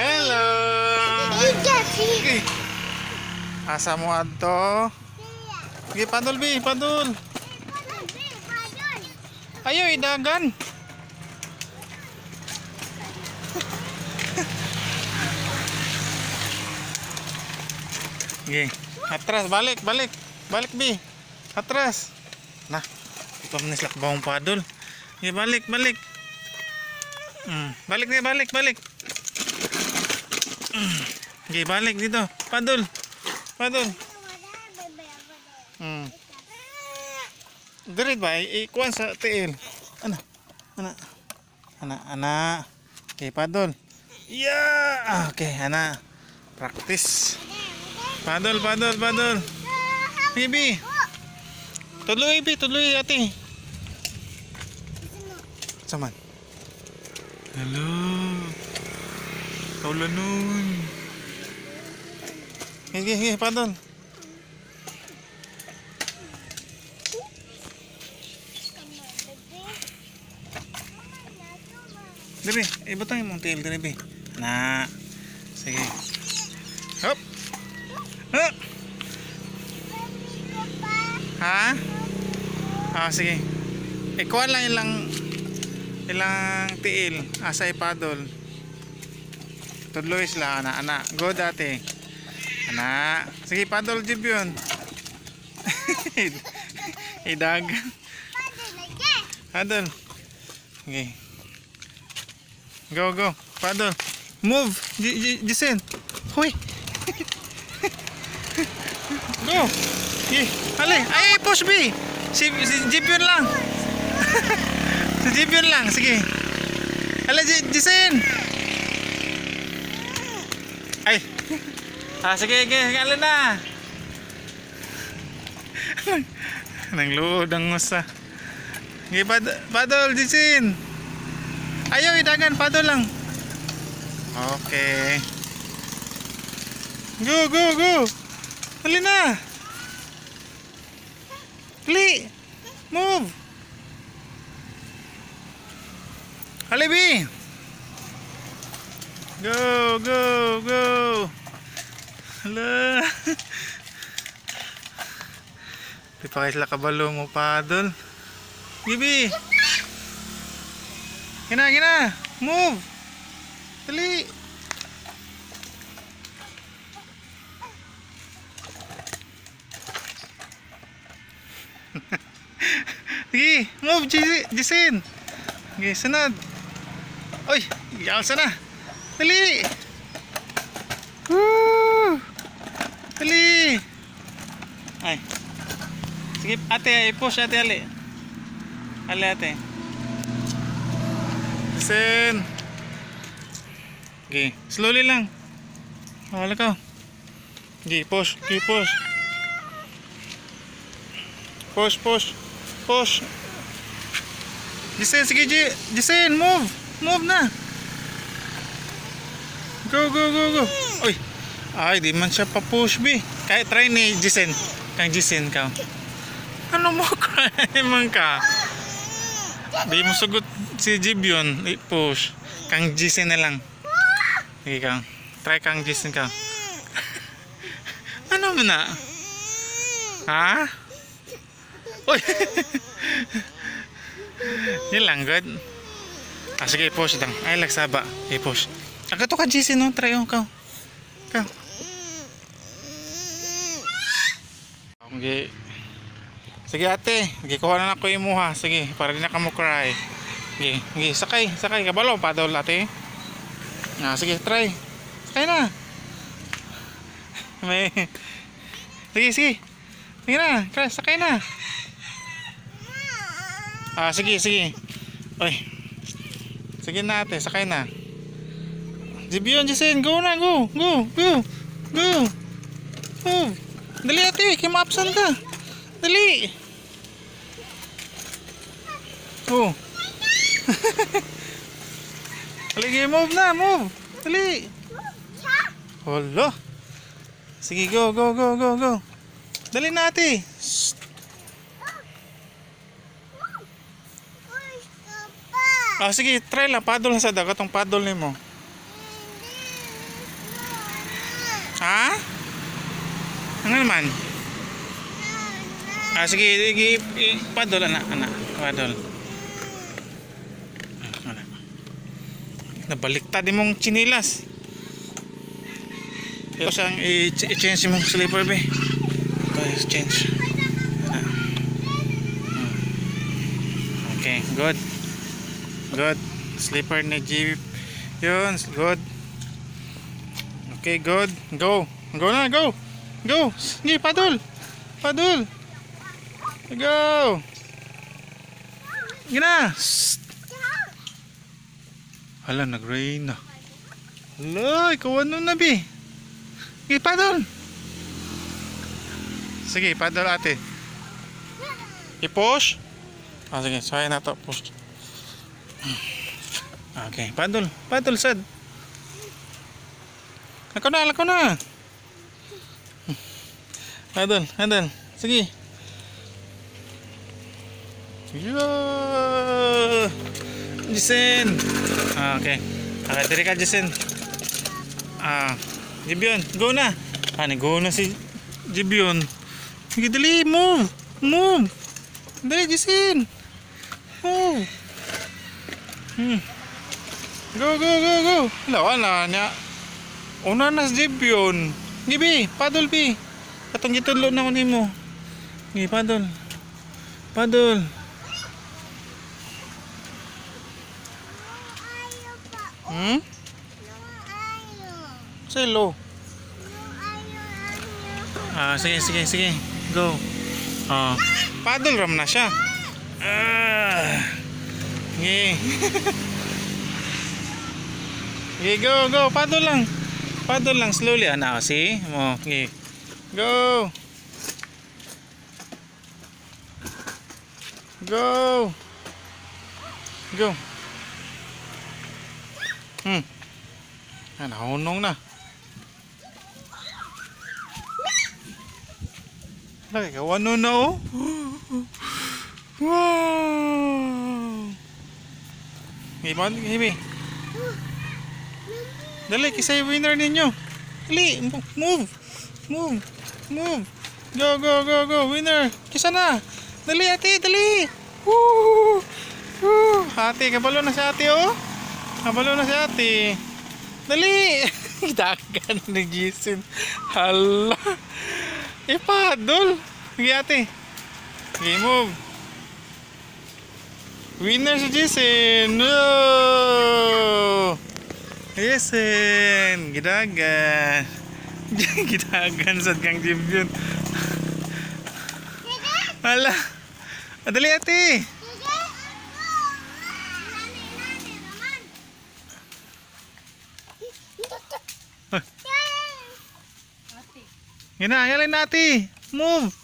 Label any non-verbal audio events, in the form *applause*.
Hello. Okay. Asa mo adto? Sige, padol bi, padol. Ayo, idagan. Sige, atras, balik, balik. Balik bi. Atras. Nah, ikaw manislak ba ang padol? Sige, balik, balik. Hmm, balik na, balik, balik. Okay, balik dito. Padol. Padol. Hmm. Dirit ba? Ikuan sa tiil. Ana. Ana. Ana. Ana. Okay, padol. Yeah! Okay, ana. Practice. Padol, padol, padol. Bibi. Tuloy, bi. Tuloy, ate. Saman. Hello. Kaulan nun. Sige, sige, padol. Diri, ibutang yung tail bi. Na. Sige. Hop. Hop. Ha? Ah, sige. Ikuha lang ilang ilang tiil asa ipadol. Tudloy sila ana ana. Go dati. Ana. Sige padol jib yun. *laughs* Idag. Padol. Okay. Go go. Padol. Move. Jisen. Hoy. *laughs* go. Ye. Ale. Ay push B. Si si jib yun lang. *laughs* si jib yun lang. Sige. Ale J Jisen. Ay. Ah, sige, sige, sige, na. *laughs* Nang luod ang usa. Sige, pad padol, Jisin. Ayaw, idagan, padol lang. Okay. Go, go, go. Hali na. Hali. Move. Hali, B. Go, go, go. Hala. Pa sila kabalo mo paddle. Gibi. Gina, gina. Move. Dali. Sige, move, Jis- Jisin. Sige, sunod. Oy, yalsa na. Dali. Woo! Dali. Ay. Sige, ate, i-push ate, ali. Ali, ate. Sen. Okay, slowly lang. Wala ka. Okay, push, okay, push. Push, push. Push. Jisen, sige, Jisen, move. Move na. Go, go, go, go. Uy. Ay, di man siya pa-push, bi. Kahit try ni Jisen. Kang Jisen ka. Ano mo, *laughs* cry man ka? Di mo sugot si Jib yun. I-push. Kang Jisen na lang. Sige kang. Try kang Jisen ka. *laughs* ano mo na? Ha? Uy! *laughs* *laughs* Yan lang, good. Ah, sige, i-push lang. Ay, lagsaba. I-push. Aga to ka, Jisen, no? Try yung ka. Ka. Okay. Sige ate, sige kuha na ako imuha. Sige, para di na ka mo cry. Sige, sige, sakay, sakay. Kabalo, padol ate. Ah, sige, try. Sakay na. *laughs* May... Sige, sige. Sige na, sakay na. Ah, sige, sige. Oy. Sige na ate, sakay na. Jibion, Jisin, go na, go, go, go, go. Move. Dali ate, kimapsan ka. Dali. Oh. *laughs* Haligi, move na, move. Dali. Hala. Sige, go, go, go, go, go. Dali na ate. Ah, sige, try lang. Paddle sa dagat. Itong paddle ni mo. Ha? Ano naman? Ah, sige, paddle, anak, anak. Paddle. Anak. Nabaliktad din mong chinilas. Ito siyang i-change mong slipper, be. Ito, change. Okay, good. Good. Slipper ni Jeep. Yun, good. Okay, good. Go. Go na, go. Go. Sige, paddle. Paddle. Go. Sige na. Hala, nag-rain na. Hala, ikaw ano na, bi? Sige, paddle. Sige, paddle ate. I-push. Ah, sige, saya na to. Push. Okay, paddle. Paddle, sad. Ako na, ako na. Paddle, paddle. Sige. Yeah. Jisen. Ah, okay. Okay, diri ka, Jisen. Ah, Jibion, go na. Ah, go na si Jibion. Sige, dali, move. Move. Dali, Jisen. Hmm. Go, go, go, go. Wala, wala niya. Una na si Jibion. Gibi, paddle, bi. Katong gitudlo na ko nimo. Gi, paddle. Paddle. Hmm? Silo. Ah, sige, sige, sige. Go. Ah, paddle ram na siya. Ah. Gi. Gi, go, go. Paddle lang. Paddle lang slowly. Ano, see? Mo, gi. Go. Go. Go. Hmm. Ah, nahunong na. Lagi ka, ano na oh. Wow. Iban, hibi. Dali, kisay winner ninyo. Dali, mo- move. Move. Move. Go, go, go, go. Winner. Kisa na. Dali, ate, dali. Woo! Woo! Ate, kabalo na si ate, oh. Kabalo na si ate. Dali. *laughs* Dagan ni Jason. Hala. Ipadol. Sige, ate. Sige, move. Winner si Jason. No! Jason. Gidagan. Gidagan *laughs* sa kang gym yun. Hala. Adali ate. Yan na, yan na ate. Move.